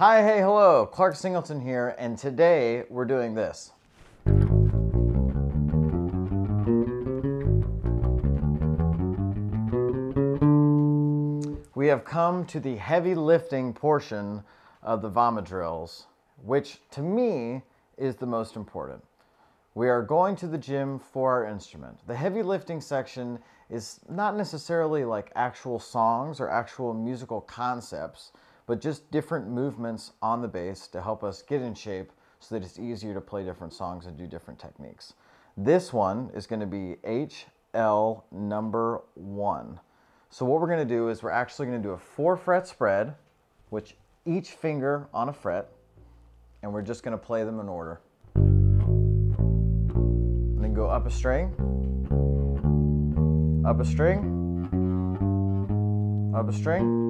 Hi, hey, hello, Clark Singleton here, and today we're doing this. We have come to the heavy lifting portion of the vomit drills, which to me is the most important. We are going to the gym for our instrument. The heavy lifting section is not necessarily like actual songs or actual musical concepts, but just different movements on the bass to help us get in shape so that it's easier to play different songs and do different techniques. This one is going to be HL number one. So what we're going to do is we're actually going to do a four fret spread, which each finger on a fret, and we're just going to play them in order. And then go up a string, up a string, up a string,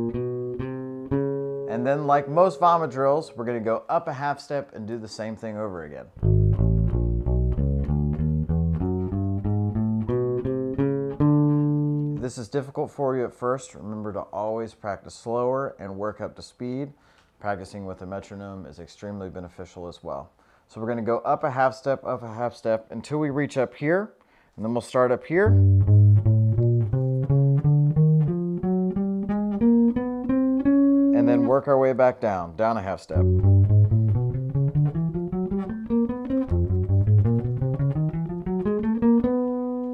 and then like most vomit drills, we're gonna go up a half step and do the same thing over again. This is difficult for you at first, remember to always practice slower and work up to speed. Practicing with a metronome is extremely beneficial as well. So we're gonna go up a half step, up a half step until we reach up here, and then we'll start up here. Work our way back down, down a half step.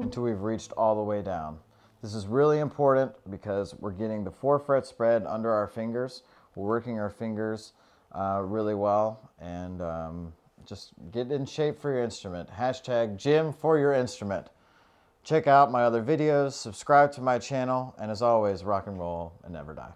Until we've reached all the way down. This is really important because we're getting the four fret spread under our fingers. We're working our fingers uh, really well and um, just get in shape for your instrument. Hashtag gym for your instrument. Check out my other videos, subscribe to my channel, and as always, rock and roll and never die.